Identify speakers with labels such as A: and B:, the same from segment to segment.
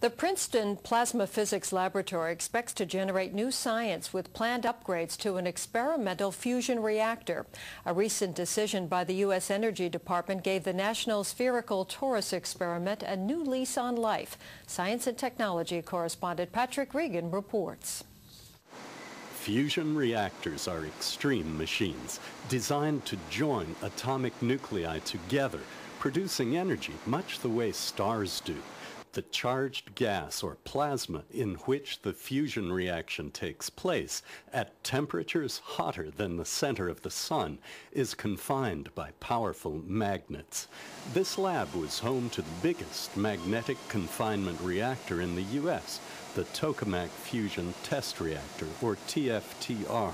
A: The Princeton Plasma Physics Laboratory expects to generate new science with planned upgrades to an experimental fusion reactor. A recent decision by the U.S. Energy Department gave the National Spherical Torus experiment a new lease on life. Science and technology correspondent Patrick Regan reports.
B: Fusion reactors are extreme machines designed to join atomic nuclei together, producing energy much the way stars do. The charged gas or plasma in which the fusion reaction takes place at temperatures hotter than the center of the sun is confined by powerful magnets. This lab was home to the biggest magnetic confinement reactor in the U.S., the Tokamak Fusion Test Reactor, or TFTR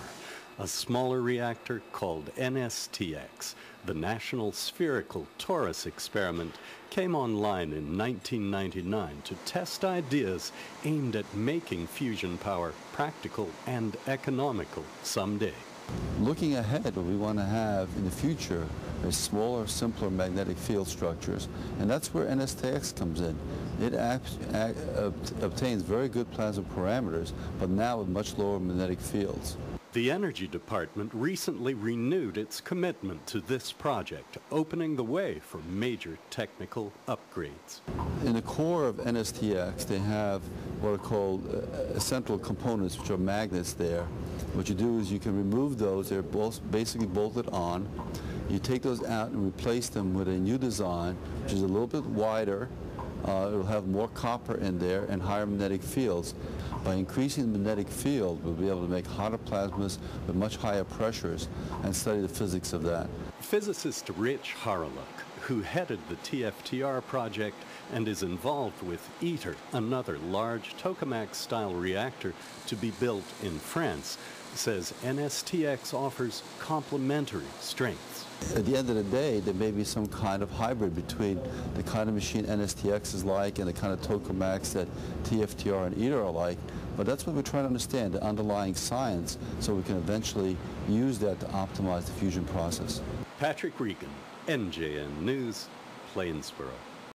B: a smaller reactor called NSTX, the National Spherical Torus Experiment, came online in 1999 to test ideas aimed at making fusion power practical and economical someday.
C: Looking ahead, we want to have in the future is smaller, simpler magnetic field structures, and that's where NSTX comes in. It obtains very good plasma parameters, but now with much lower magnetic fields.
B: The Energy Department recently renewed its commitment to this project, opening the way for major technical upgrades.
C: In the core of NSTX, they have what are called uh, central components, which are magnets there. What you do is you can remove those, they're both basically bolted on. You take those out and replace them with a new design, which is a little bit wider, uh, it'll have more copper in there and higher magnetic fields. By increasing the magnetic field, we'll be able to make hotter plasmas with much higher pressures and study the physics of that.
B: Physicist Rich Hawryluk, who headed the TFTR project and is involved with ITER, another large tokamak-style reactor to be built in France, says NSTX offers complementary strengths.
C: At the end of the day, there may be some kind of hybrid between the kind of machine NSTX is like and the kind of tokamaks that TFTR and ITER are like. But that's what we're trying to understand, the underlying science, so we can eventually use that to optimize the fusion process.
B: Patrick Regan, NJN News, Plainsboro.